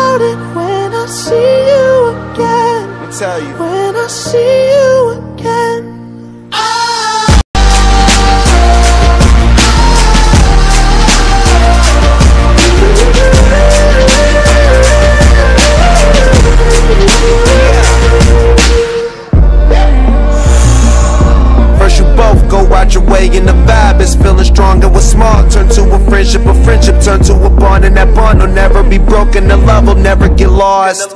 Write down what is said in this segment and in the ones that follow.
I see you again. Let me tell you. When I see you again. First you both go out your way and the vibe is feeling strong and what's small turn to a friendship, a friendship turn to a bond and that bond will never be broken, love will never get lost.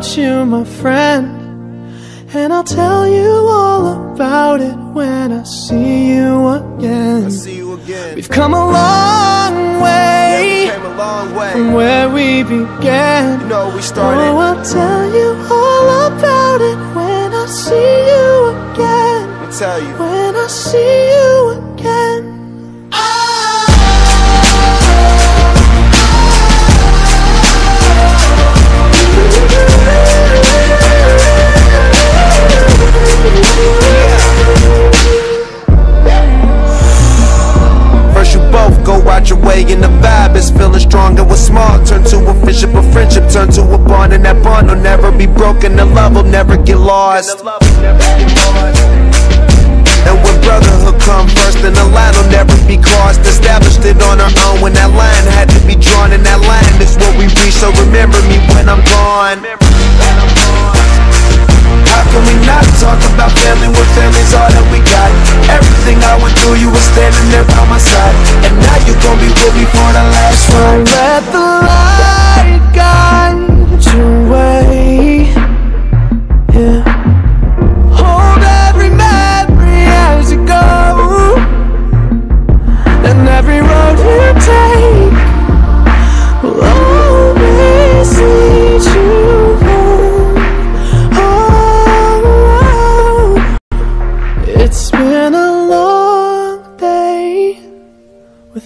without you, my friend. And I'll tell you all about it when I see you again. I see you again. We've come a long way Yeah, we came a long way. from where we began. You know, we started. Oh, I'll tell you all about it when I see you again. Me tell you. When I see you again. Broken, the love will never get lost. And when brotherhood come first, then the line will never be crossed.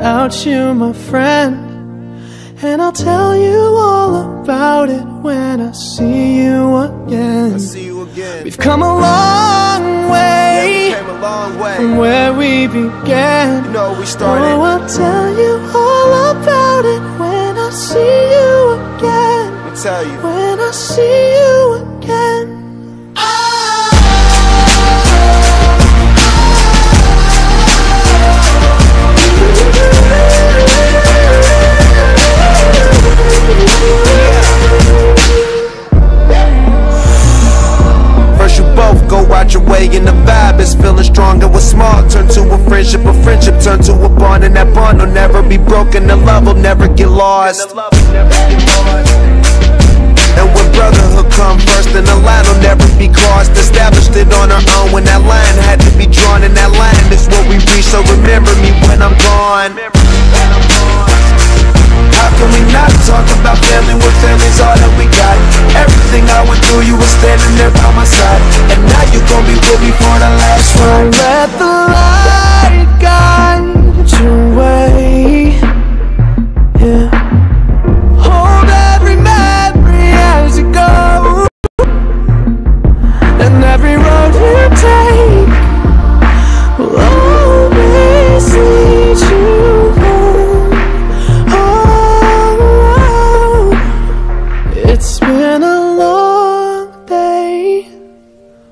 Without you, my friend. And I'll tell you all about it when I see you again. See you again. We've come a long way came a long way. from where we began. You know, we started. Oh, I'll tell you all about it when I see you again. Let me tell you. When I see you again. gonna love them, never get lost. And when brotherhood come first, then the line will never be crossed. Established it on our own when that line had to be drawn, and that line is what we reach. So remember me when I'm gone. How can we not talk about family when family's all that we got? Everything I went through, you were standing there by my side, and now you gon' be with me for the